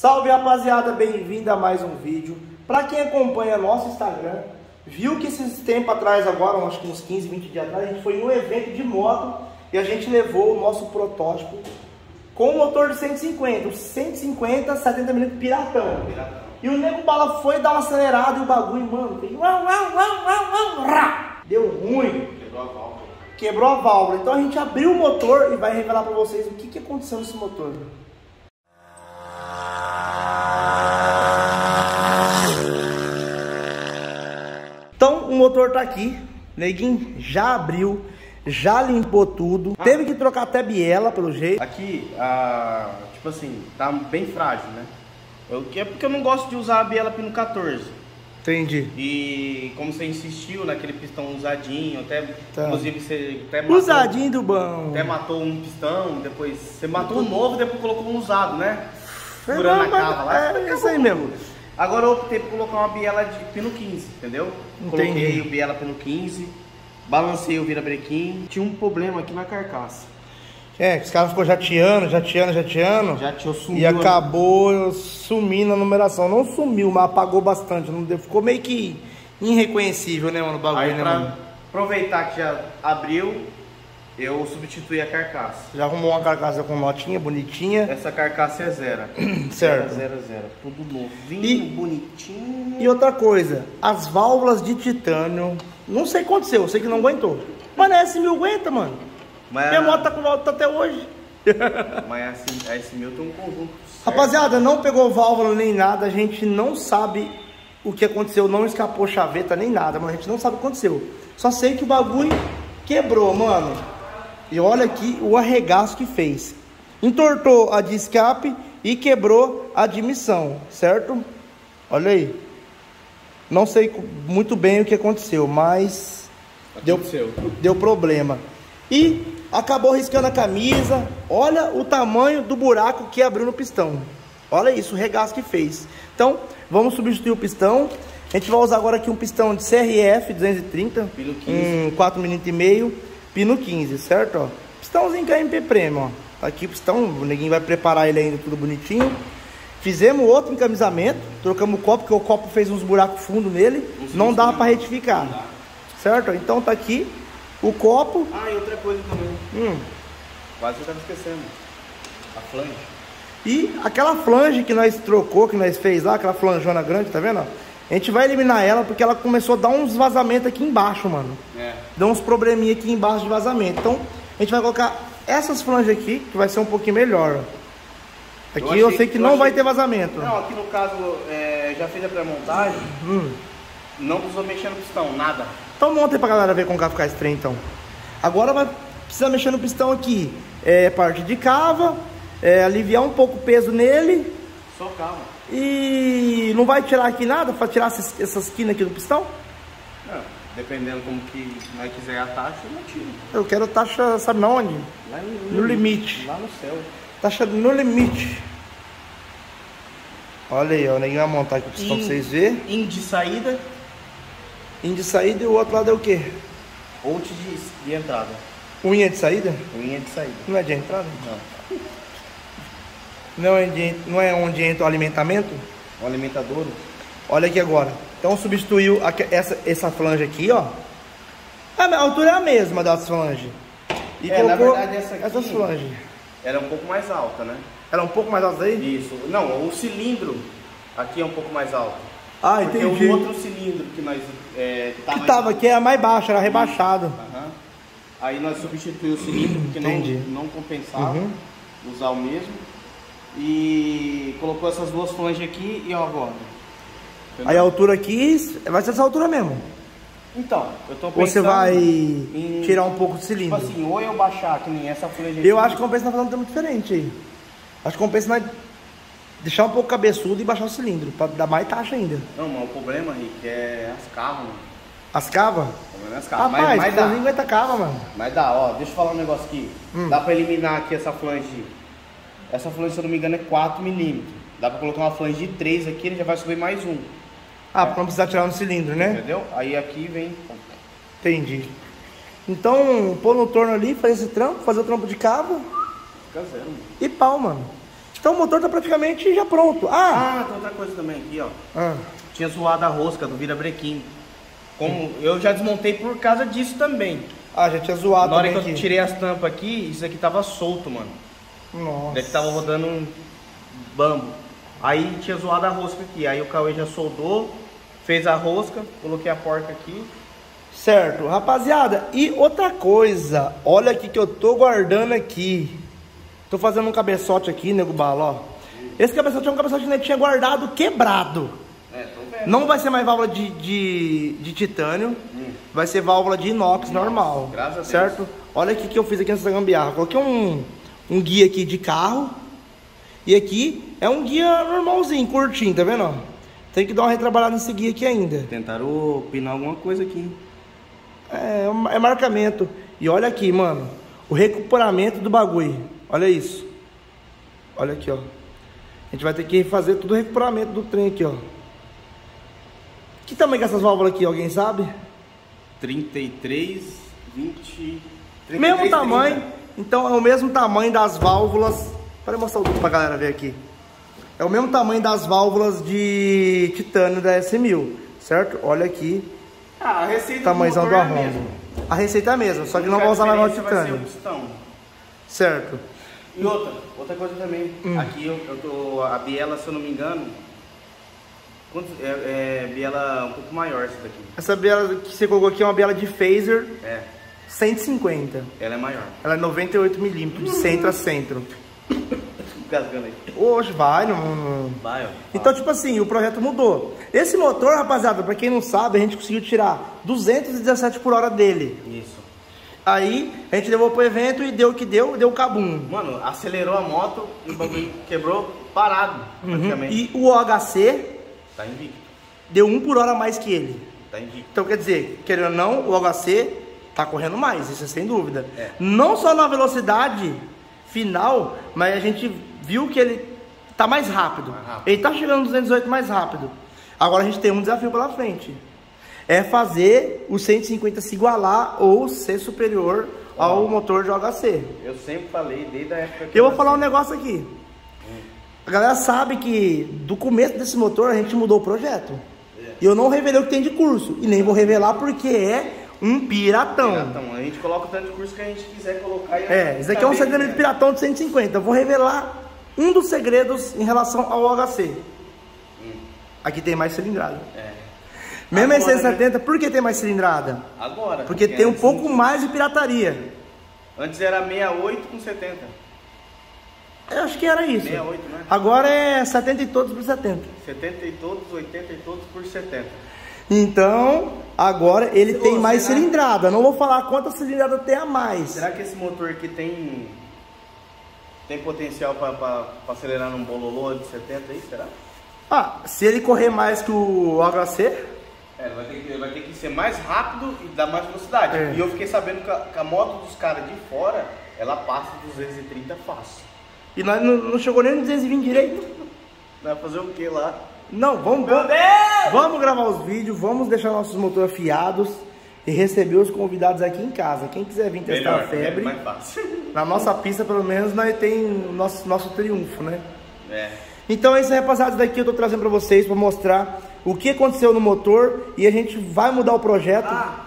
Salve rapaziada, bem-vindo a mais um vídeo. Para quem acompanha nosso Instagram, viu que esses tempos atrás, agora, acho que uns 15, 20 dias atrás, a gente foi em um evento de moto e a gente levou o nosso protótipo com o motor de 150, o 150, 70 mm piratão. E o nego bala foi dar uma acelerada e o bagulho, mano, fez deu ruim. Quebrou a válvula. Quebrou a válvula. Então a gente abriu o motor e vai revelar para vocês o que, que aconteceu nesse motor. Então o motor tá aqui, neguinho já abriu, já limpou tudo, Ah. teve que trocar até biela pelo jeito. Aqui, a, tipo assim, tá bem frágil, né? Eu, é porque eu não gosto de usar a biela pino 14. Entendi. E como você insistiu naquele pistão usadinho, até Tá. inclusive você até matou, Usadinho do bom. até matou um pistão, depois você matou um novo, depois colocou um usado, né? Furando a cava lá. É isso aí mesmo. Agora eu optei por colocar uma biela de pino 15, entendeu? Entendi. Coloquei o biela pino 15, balancei o virabrequim. Tinha um problema aqui na carcaça. É, os caras ficou jateando, jateando, jateando. Já tinha sumiu E a- acabou sumindo a numeração. Não sumiu, mas apagou bastante. Não deu, ficou meio que irreconhecível, né, mano? O bagulho, Aí né, pra mano? aproveitar que já abriu, eu substituí a carcaça. Já arrumou uma carcaça com notinha, bonitinha. Essa carcaça é zero. Certo. Zero, zero, zero. Tudo novinho, E- bonitinho. E outra coisa, as válvulas de titânio, não sei o que aconteceu, eu sei que não aguentou. Mas a S1000 aguenta, mano. Mas, Minha moto tá com volta até hoje. mas a esse meu tem um conjunto. certo. Rapaziada, não pegou válvula nem nada, a gente não sabe o que aconteceu, não escapou chaveta nem nada, mas a gente não sabe o que aconteceu. Só sei que o bagulho quebrou, mano. E olha aqui o arregaço que fez. Entortou a de escape e quebrou a de missão, certo? Olha aí. Não sei muito bem o que aconteceu, mas deu, Aconteceu. deu problema. E acabou riscando a camisa. Olha o tamanho do buraco que abriu no pistão. Olha isso, o regaço que fez. Então, vamos substituir o pistão. A gente vai usar agora aqui um pistão de CRF 230, Pino 15. um 4 mm e meio, pino 15, certo? Ó, pistãozinho KMP Premium, ó. Tá aqui o pistão, o neguinho vai preparar ele ainda tudo bonitinho. Fizemos outro encamisamento, trocamos o copo, porque o copo fez uns buracos fundos nele, Uns não dava para retificar. Dá. Certo? Então tá aqui o copo. Ah, e outra coisa também. Hum, Quase eu tava esquecendo. A flange. e aquela flange que nós trocou, que nós fez lá, aquela flanjona grande, tá vendo? A gente vai eliminar ela porque ela começou a dar uns vazamentos aqui embaixo, mano. É. Deu uns probleminha aqui embaixo de vazamento. Então a gente vai colocar essas flanges aqui, que vai ser um pouquinho melhor. Aqui Eu eu, achei- sei que eu não achei- vai ter vazamento. Não, aqui no caso, é, já fiz a pré-montagem, Hum. não precisou mexer no pistão, nada. Então monta aí pra galera ver como vai ficar esse trem então. Agora vai precisar mexer no pistão aqui. É parte de cava, é, aliviar um pouco o peso nele Só calma. e não vai tirar aqui nada para tirar essas, essas quinas aqui do pistão? Não, dependendo como que nós quiser a taxa, eu não tiro. Eu quero taxa, sabe na onde? Lá No limite. Lá no céu. Taxa no limite. Olha aí, ó, ninguém vai montar aqui o pistão pra vocês verem. In de saída, In de saída e o outro lado é o quê? out de, de entrada. Unha de saída? Unha de saída. Não é de entrada? Não. Não é, de, não é onde entra o alimentamento? O alimentador, Olha aqui agora. Então substituiu essa, essa flange aqui, ó. A altura é a mesma das flanges. E É, na verdade, essa aqui- essas flanges. ela é um pouco mais alta, né? Ela é um pouco mais alta aí? Isso. Não, o cilindro aqui é um pouco mais alto. Ah, Porque entendi. o outro cilindro que nós... É, Que mais tava aqui era mais baixo, era rebaixado. Aham. Aí nós substituímos o cilindro, porque não, não compensava Uhum. usar o mesmo. E colocou essas duas flanges aqui e ó agora. Entendeu? Aí a altura aqui vai ser essa altura mesmo. Então, eu tô Ou pensando... você vai em- tirar um pouco do Tipo cilindro. assim, ou eu baixar que nem essa flange Eu acho que compensa nós fazer um tempo diferente aí. Acho que compensa nós deixar um pouco cabeçudo e baixar o cilindro, pra dar mais taxa ainda. Não, mas o problema, Rick, é as cavas, mano. As cavas? O problema é as cavas. Rapaz, mas, mas mas dá. aguenta cava, mano. Mas dá, ó, deixa eu falar um negócio aqui. Hum. Dá pra eliminar aqui essa flange. Essa flange, se eu não me engano, é 4mm. Dá pra colocar uma flange de 3 aqui, ele já vai subir mais um. Ah, pra não precisar tirar no cilindro, né? Entendeu? Aí aqui vem. Entendi. Então, pôr no torno ali, fazer esse trampo, fazer o trampo de cava Fica zero, mano. e pau, mano. Então o motor tá praticamente já pronto. Ah! Ah, tem outra coisa também aqui, ó. ah. Tinha zoado a rosca do virabrequim. Como eu já desmontei por causa disso também. Ah, já tinha zoado Na hora que eu aqui. tirei as tampas aqui, isso aqui tava solto, mano. Nossa. Daqui tava rodando um bambo. Aí tinha zoado a rosca aqui. Aí o Cauê já soldou, fez a rosca, coloquei a porca aqui. Certo, rapaziada. E outra coisa, olha aqui que eu tô guardando aqui. Tô fazendo um cabeçote aqui, nego bala, ó. Esse cabeçote é um cabeçote que a gente tinha guardado quebrado. É, tô vendo. Não vai ser mais válvula de, de, de titânio, vai ser válvula de inox normal. graças a Deus. Certo? Olha aqui que eu fiz aqui nessa gambiarra. Coloquei um, um guia aqui de carro. E aqui é um guia normalzinho, curtinho, tá vendo? Tem que dar uma retrabalhada nesse guia aqui ainda. Tentaram pinar alguma coisa aqui. É, é marcamento. E olha aqui, mano. O recuperamento do bagulho. Olha isso. Olha aqui, ó. A gente vai ter que fazer tudo o recuperamento do trem aqui, ó. Que tamanho que é essas válvulas aqui, alguém sabe? 33, 20. 33, mesmo 30. tamanho. Então é o mesmo tamanho das válvulas. Para mostrar o tudo pra galera ver aqui. É o mesmo tamanho das válvulas de titânio da S1000, certo? Olha aqui, Ah, a receita tamanhozão do motor é a receita é a mesma, só que não vai usar mais de diferença vai ser titânio. o pistão. Certo. E outra, outra coisa também. Hum. Aqui eu, eu tô. A biela, se eu não me engano. é, é biela um pouco maior essa daqui. Essa biela que você colocou aqui é uma biela de phaser É, 150. ela é maior. Ela é 98 milímetros de centro a centro. Gasgando aí. Hoje vai, não, não- Vai, ó. Então, tipo assim, o projeto mudou. Esse motor, rapaziada, pra quem não sabe, a gente conseguiu tirar 217 por hora dele. Isso. Aí, a gente levou pro evento e deu o que deu, deu cabum. Mano, acelerou a moto e o bagulho quebrou parado, praticamente. E o OHC Tá invicto. deu um por hora a mais que ele. Tá invicto. Então, quer dizer, querendo ou não, o OHC tá correndo mais, isso é sem dúvida. É. Não só na velocidade final, mas a gente viu que ele tá mais rápido. Mais rápido. Ele tá chegando nos 218 mais rápido. Agora a gente tem um desafio pela frente. É fazer o 150 se igualar ou ser superior ao motor de OHC. Eu sempre falei, desde a época que Eu vou falar um negócio aqui. A galera sabe que do começo desse motor a gente mudou o projeto. E eu não revelei o que tem de curso. E nem vou revelar porque é um piratão. Piratão. A gente coloca o tanto de curso que a gente quiser colocar. e É, isso aqui é um segredo de piratão de 150. Eu vou revelar um dos segredos em relação ao OHC. Aqui tem mais cilindrada. É. Mesmo em Agora, 170, por que tem mais cilindrada? Agora. Porque tem um pouco mais de pirataria. Antes era 68 com 70. Eu acho que era isso. 68, né? Agora é 70 e todos por 70. 70 e todos, 80 e todos por 70. Então, agora ele Ô, tem mais será- cilindrada. Não vou falar quantas cilindrada tem a mais. Será que esse motor aqui tem tem potencial para acelerar num bololô de 70 aí? Será? Ah, se ele correr mais que o OHC, É, vai ter que, vai ter que ser mais rápido e dar mais velocidade. É. E eu fiquei sabendo que a, que a moto dos caras de fora, ela passa 230 fácil. e nós não, não chegou nem no 220 direito. Vai fazer o que lá? Não, vamos, Meu vamos, Deus! vamos gravar os vídeos, vamos deixar nossos motores afiados e receber os convidados aqui em casa. Quem quiser vir testar a febre, é na nossa pista pelo menos nós tem o nosso, nosso triunfo, né? É. Então é isso aí, rapaziada. Isso daqui eu tô trazendo pra vocês pra mostrar o que aconteceu no motor e a gente vai mudar o projeto. Ah,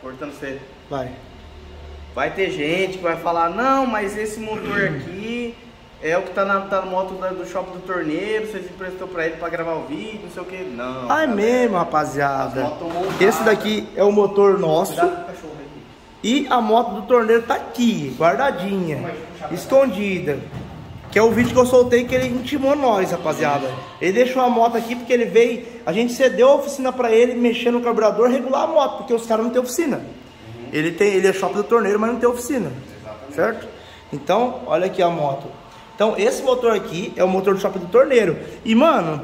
cortando você. Vai. Vai ter gente que vai falar, não, mas esse motor aqui é o que tá na, tá na moto da- do shopping do torneiro, vocês emprestou pra ele pra gravar o vídeo, não sei o que. Não. Ah, é mesmo, rapaziada. Motos montadas. Esse daqui é o motor nosso Cuidado com o cachorro aqui. e a moto do torneiro tá aqui, guardadinha, escondida. Que é o vídeo que eu soltei que ele intimou nós, rapaziada. Ele deixou a moto aqui porque ele veio, a gente cedeu a oficina pra ele, mexer no carburador, regular a moto, porque os caras não têm oficina. Ele tem, ele é shopping do torneiro, mas não tem oficina. Certo? Então, olha aqui a moto. Então, esse motor aqui é o motor do shopping do torneiro. E, mano,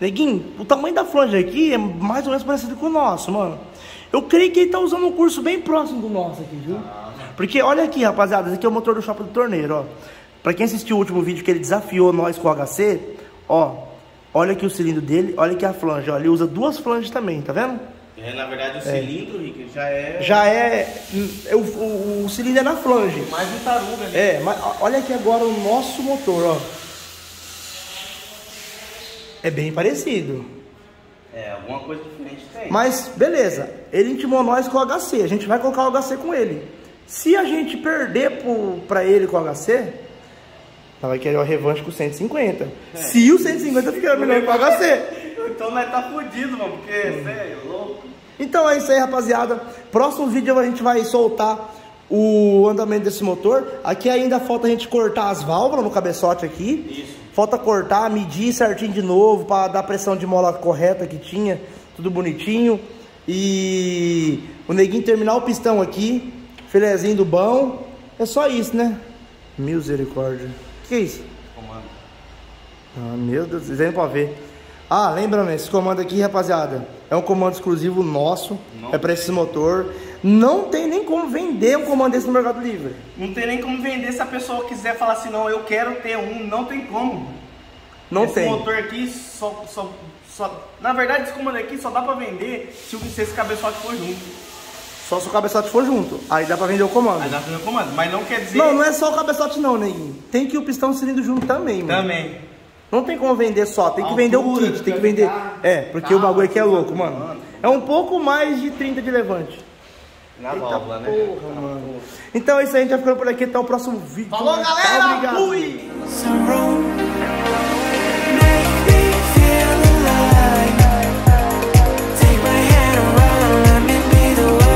Neguinho, o tamanho da flange aqui é mais ou menos parecido com o nosso, mano. Eu creio que ele tá usando um curso bem próximo do nosso aqui, viu? Porque olha aqui, rapaziada, esse aqui é o motor do shopping do torneiro, ó. Pra quem assistiu o último vídeo que ele desafiou nós com o HC, ó, olha aqui o cilindro dele, olha aqui a flange, ó. Ele usa duas flanges também, tá vendo? É, na verdade, o cilindro, Rick, já é. Já é. é o, o, o cilindro é na flange. Mais um taruga ali. É, mas olha aqui agora o nosso motor, ó. É bem parecido. É, alguma coisa diferente tem. Mas, beleza, ele intimou nós com o HC. A gente vai colocar o HC com ele. Se a gente perder pro, pra ele com o HC, ela vai querer o revanche com o 150. É. Se o 150 ficar melhor com o HC. Então nós tá fudido, mano, porque, Hum. sério, louco. Então é isso aí, rapaziada. Próximo vídeo a gente vai soltar o andamento desse motor. Aqui ainda falta a gente cortar as válvulas no cabeçote aqui. Isso. Falta cortar, medir certinho de novo para dar a pressão de mola correta que tinha, tudo bonitinho. E o neguinho terminar o pistão aqui, filezinho do bom. É só isso, né? Misericórdia. O que é isso? Comando. Ah, meu Deus, vem pra ver. Ah, lembrando, esse comando aqui, rapaziada, é um comando exclusivo nosso, Não é para esse motor. Não tem nem como vender um comando desse no Mercado Livre. Não tem nem como vender se a pessoa quiser falar assim, não, eu quero ter um, não tem como. Não esse tem. motor aqui só, só, só. Na verdade, esse comando aqui só dá pra vender se, se esse cabeçote for junto. Só se o cabeçote for junto. Aí dá pra vender o comando. Aí dá pra vender o comando. Mas não quer dizer. Não, não é só o cabeçote não, neguinho. Tem que o pistão cilindro junto também, mano. Também. Não tem como vender só, tem que vender o kit, tem que vender. É, porque o bagulho aqui é louco, mano. É um pouco mais de 30 de levante. Na Eita válvula, né? Porra, tá mano. Então é isso aí, a gente vai ficando por aqui. Até o próximo vídeo. Falou, galera! Tá, Fui!